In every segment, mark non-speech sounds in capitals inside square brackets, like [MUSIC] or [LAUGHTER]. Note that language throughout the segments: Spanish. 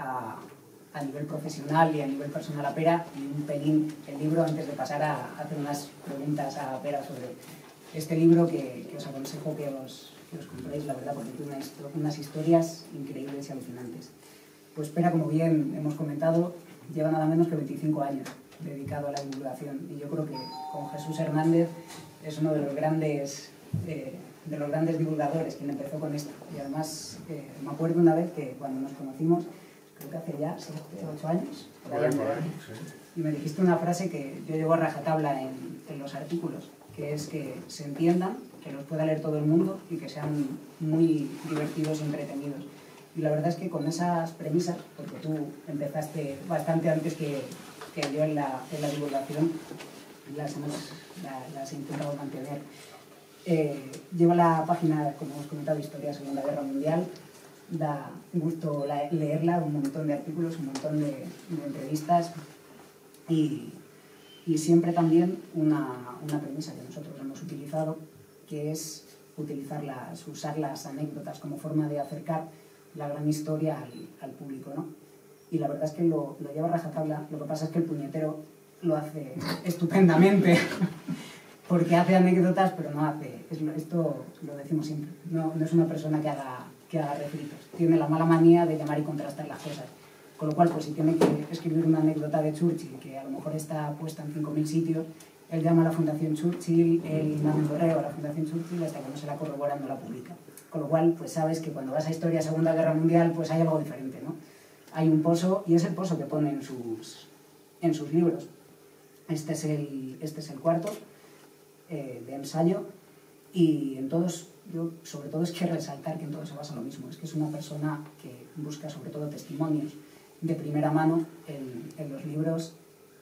a, a nivel profesional y a nivel personal a Pera y un pelín el libro antes de pasar a hacer unas preguntas a Pera sobre este libro que, que os aconsejo que os, que os compréis, la verdad, porque tiene unas, unas historias increíbles y alucinantes. Pues Pera, como bien hemos comentado, lleva nada menos que 25 años dedicado a la divulgación y yo creo que con Jesús Hernández es uno de los grandes eh, de los grandes divulgadores quien empezó con esto y además eh, me acuerdo una vez que cuando nos conocimos creo que hace ya 8 años y me dijiste una frase que yo llevo a rajatabla en, en los artículos que es que se entiendan que los pueda leer todo el mundo y que sean muy divertidos y entretenidos y la verdad es que con esas premisas, porque tú empezaste bastante antes que, que yo en la, en la divulgación, las, hemos, la, las he intentado mantener. Eh, llevo la página, como hemos comentado, Historia de la Segunda Guerra Mundial. Da gusto la, leerla, un montón de artículos, un montón de, entrevistas y, y, siempre también una, una premisa que nosotros hemos utilizado, que es utilizar las, usar las anécdotas como forma de acercar la gran historia al, al público, ¿no? Y la verdad es que lo, lo lleva a rajatabla, lo que pasa es que el puñetero lo hace estupendamente, [LAUGHS] porque hace anécdotas, pero no hace, es, esto lo decimos siempre, no es una persona que haga, que haga refritos, tiene la mala manía de llamar y contrastar las cosas. Con lo cual, pues si tiene que escribir una anécdota de Churchill, que a lo mejor está puesta en 5.000 sitios, él llama a la Fundación Churchill, él manda un correo a la Fundación Churchill hasta que no se la corrobora no la publica. Con lo cual, pues sabes que cuando vas a Historia Segunda Guerra Mundial, pues hay algo diferente, ¿no? Hay un pozo, y es el pozo que pone en sus, en sus libros. Este es el, este es el cuarto eh, de ensayo, y en todos, yo sobre todo es que resaltar que en todo se basa lo mismo, es que es una persona que busca sobre todo testimonios de primera mano en, en los libros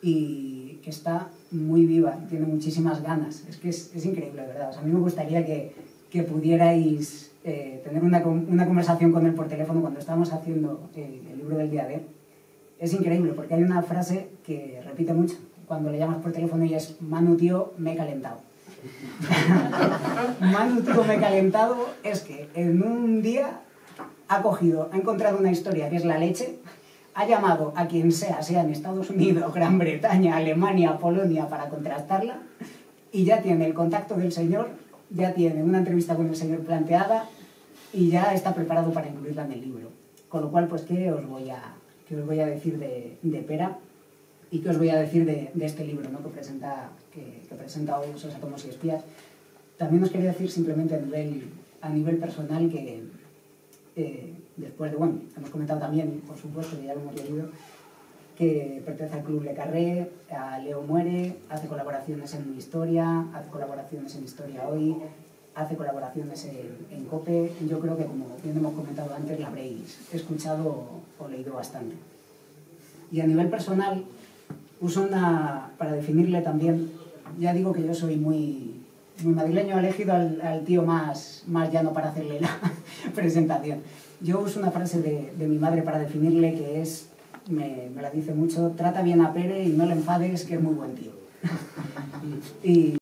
y que está muy viva, tiene muchísimas ganas. Es que es, es increíble, ¿verdad? O sea, a mí me gustaría que, que pudierais eh, tener una, una, conversación con él por teléfono cuando estábamos haciendo el, el, libro del día de Es increíble porque hay una frase que repite mucho cuando le llamas por teléfono y es Manu tío, me he calentado. Manu tío, me he calentado es que en un día ha cogido, ha encontrado una historia que es la leche, ha llamado a quien sea, sea en Estados Unidos, Gran Bretaña, Alemania, Polonia, para contrastarla y ya tiene el contacto del señor, ya tiene una entrevista con el señor planteada y ya está preparado para incluirla en el libro. Con lo cual, pues, ¿qué os voy a, qué os voy a decir de, de Pera? ¿Y qué os voy a decir de, de este libro ¿no? que, presenta, que, que presenta hoy Esos y espías? También os quería decir simplemente a nivel, a nivel personal que eh, después de, bueno, hemos comentado también, por supuesto, que ya lo hemos leído, que pertenece al Club Le Carré, a Leo Muere, hace colaboraciones en Historia, hace colaboraciones en Historia Hoy, hace colaboraciones en, en COPE. Yo creo que, como bien hemos comentado antes, la habréis escuchado o leído bastante. Y a nivel personal, uso una, para definirle también, ya digo que yo soy muy, muy madrileño, he elegido al, al tío más, más llano para hacerle la [LAUGHS] presentación. Yo uso una frase de, de mi madre para definirle que es, me, me, la dice mucho, trata bien a Pere y no le enfades que es muy buen tío. [LAUGHS]